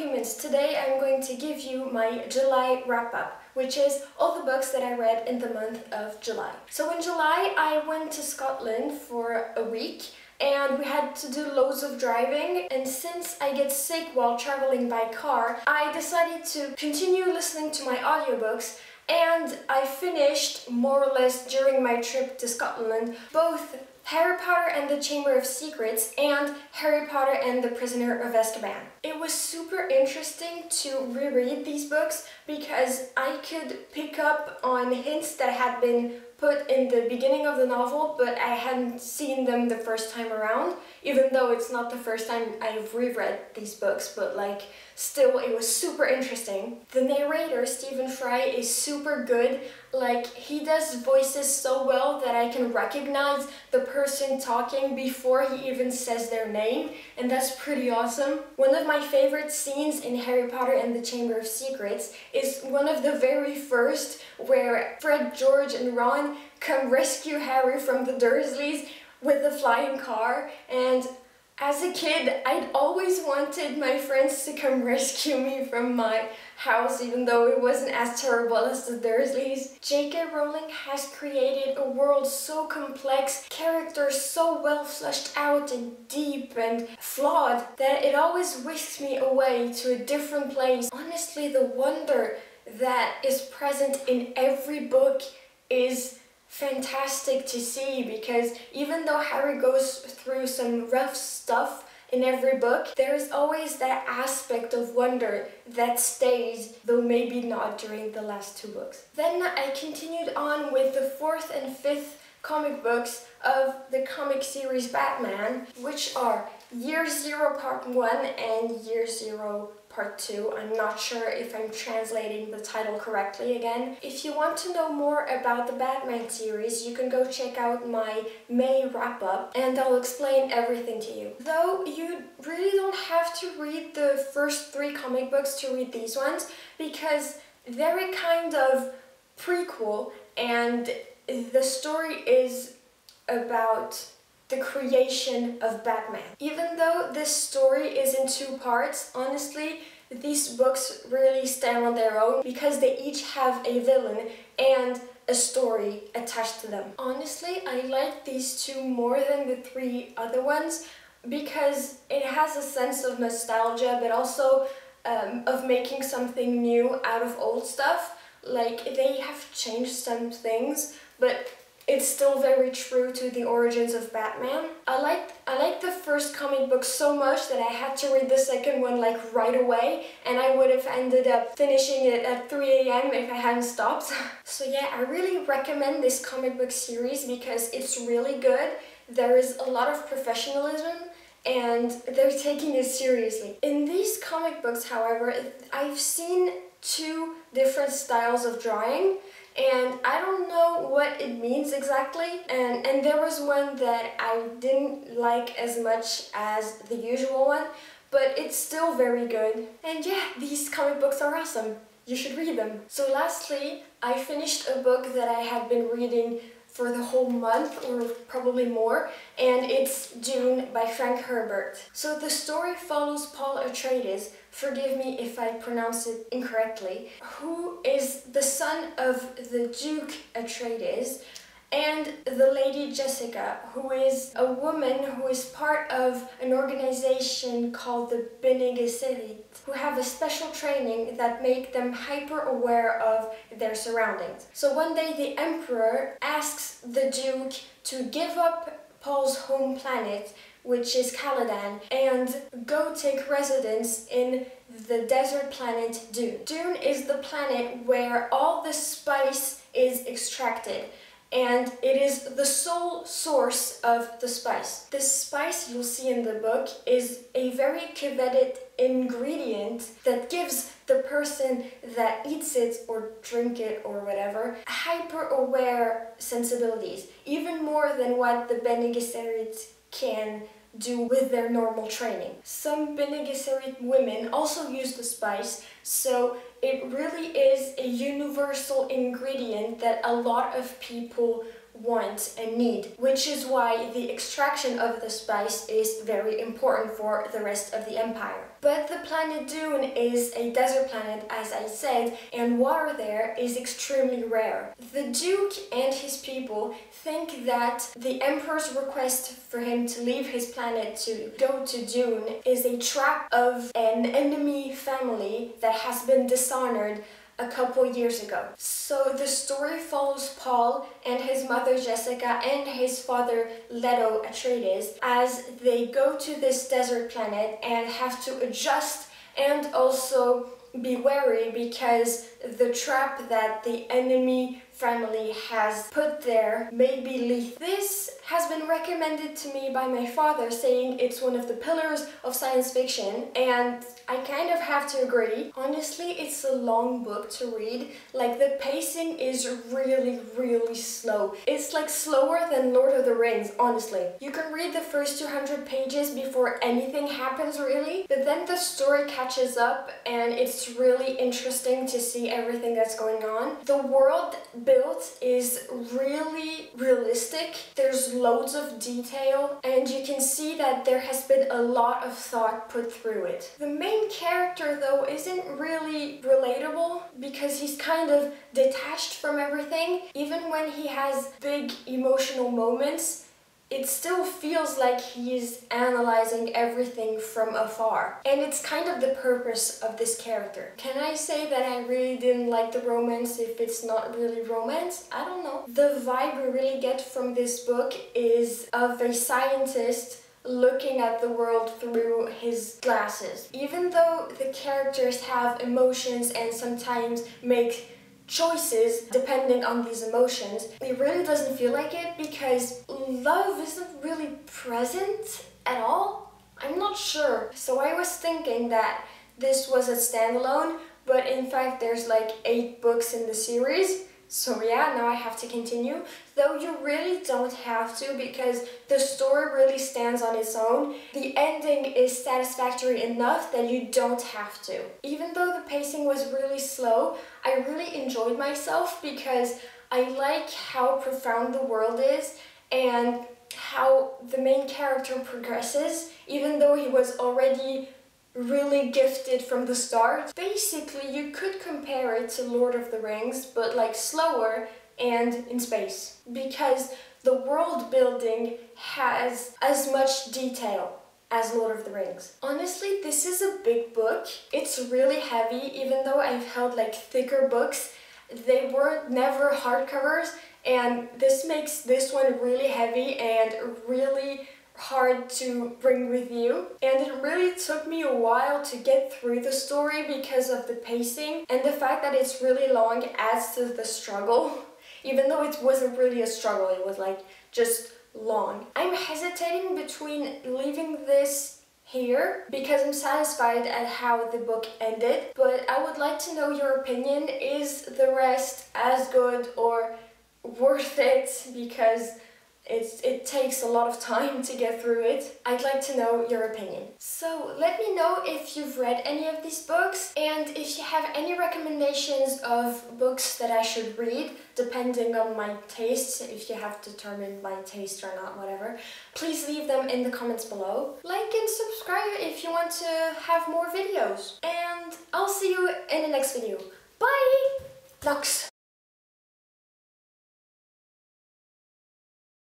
humans, today I'm going to give you my July wrap up, which is all the books that I read in the month of July. So in July I went to Scotland for a week and we had to do loads of driving and since I get sick while traveling by car, I decided to continue listening to my audiobooks and I finished more or less during my trip to Scotland both Harry Potter and the Chamber of Secrets and Harry Potter and the Prisoner of Azkaban. It was super interesting to reread these books because I could pick up on hints that had been put in the beginning of the novel, but I hadn't seen them the first time around, even though it's not the first time I've reread these books, but like, still, it was super interesting. The narrator, Stephen Fry, is super good. Like, he does voices so well that I can recognize the person talking before he even says their name, and that's pretty awesome. One of my favorite scenes in Harry Potter and the Chamber of Secrets is one of the very first where Fred, George, and Ron come rescue Harry from the Dursleys with the flying car and as a kid, I'd always wanted my friends to come rescue me from my house, even though it wasn't as terrible as the Dursleys. J.K. Rowling has created a world so complex, characters so well fleshed out and deep and flawed, that it always whisks me away to a different place. Honestly, the wonder that is present in every book is fantastic to see because even though Harry goes through some rough stuff in every book, there is always that aspect of wonder that stays, though maybe not during the last two books. Then I continued on with the fourth and fifth comic books of the comic series Batman, which are Year Zero Part 1 and Year Zero part 2. I'm not sure if I'm translating the title correctly again. If you want to know more about the Batman series, you can go check out my May wrap-up and I'll explain everything to you. Though you really don't have to read the first three comic books to read these ones because they're a kind of prequel and the story is about the creation of Batman. Even though this story is in two parts, honestly, these books really stand on their own because they each have a villain and a story attached to them. Honestly, I like these two more than the three other ones because it has a sense of nostalgia but also um, of making something new out of old stuff. Like, they have changed some things, but it's still very true to the origins of Batman. I like I like the first comic book so much that I had to read the second one like right away and I would have ended up finishing it at 3 a.m. if I hadn't stopped. so yeah, I really recommend this comic book series because it's really good. There is a lot of professionalism and they're taking it seriously. In these comic books, however, I've seen two different styles of drawing and I don't know what it means exactly. And and there was one that I didn't like as much as the usual one but it's still very good. And yeah these comic books are awesome. You should read them. So lastly I finished a book that I had been reading for the whole month or probably more and it's Dune by Frank Herbert. So the story follows Paul Atreides, forgive me if I pronounce it incorrectly, who is the son of the Duke Atreides and the lady Jessica, who is a woman who is part of an organization called the Bene Gesserit, who have a special training that make them hyper aware of their surroundings. So one day the emperor asks the duke to give up Paul's home planet which is Caladan, and go take residence in the desert planet Dune. Dune is the planet where all the spice is extracted and it is the sole source of the spice. The spice you'll see in the book is a very coveted ingredient that gives the person that eats it or drink it or whatever hyper aware sensibilities, even more than what the Bene Gesserit can do with their normal training. Some Bene Gesserit women also use the spice, so it really is a universal ingredient that a lot of people want and need, which is why the extraction of the spice is very important for the rest of the empire. But the planet Dune is a desert planet, as I said, and water there is extremely rare. The Duke and his people think that the Emperor's request for him to leave his planet to go to Dune is a trap of an enemy family that has been dishonored a couple years ago. So the story follows Paul and his mother Jessica and his father Leto Atreides as they go to this desert planet and have to adjust and also be wary because the trap that the enemy family has put there may be lethal. This has been recommended to me by my father saying it's one of the pillars of science fiction and I kind of have to agree. Honestly, it's a long book to read. Like the pacing is really, really slow. It's like slower than Lord of the Rings, honestly. You can read the first 200 pages before anything happens really, but then the story catches up and it's really interesting to see everything that's going on. The world built is really realistic. There's loads of detail and you can see that there has been a lot of thought put through it. The main character though isn't really relatable because he's kind of detached from everything. Even when he has big emotional moments, it still feels like he's analyzing everything from afar. And it's kind of the purpose of this character. Can I say that I really didn't like the romance if it's not really romance? I don't know. The vibe we really get from this book is of a scientist looking at the world through his glasses. Even though the characters have emotions and sometimes make choices depending on these emotions. It really doesn't feel like it because love isn't really present at all. I'm not sure. So I was thinking that this was a standalone, but in fact there's like eight books in the series. So yeah, now I have to continue. Though you really don't have to because the story really stands on its own. The ending is satisfactory enough that you don't have to. Even though the pacing was really slow, I really enjoyed myself because I like how profound the world is and how the main character progresses even though he was already really gifted from the start. Basically, you could compare it to Lord of the Rings, but like slower and in space. Because the world building has as much detail as Lord of the Rings. Honestly, this is a big book. It's really heavy, even though I've held like thicker books. They were never hardcovers, and this makes this one really heavy and really hard to bring with you. And it really took me a while to get through the story because of the pacing and the fact that it's really long adds to the struggle. Even though it wasn't really a struggle it was like just long. I'm hesitating between leaving this here because I'm satisfied at how the book ended but I would like to know your opinion. Is the rest as good or worth it? Because it's, it takes a lot of time to get through it. I'd like to know your opinion. So let me know if you've read any of these books and if you have any recommendations of books that I should read, depending on my tastes, if you have determined my taste or not, whatever. Please leave them in the comments below. Like and subscribe if you want to have more videos. And I'll see you in the next video. Bye! Lux.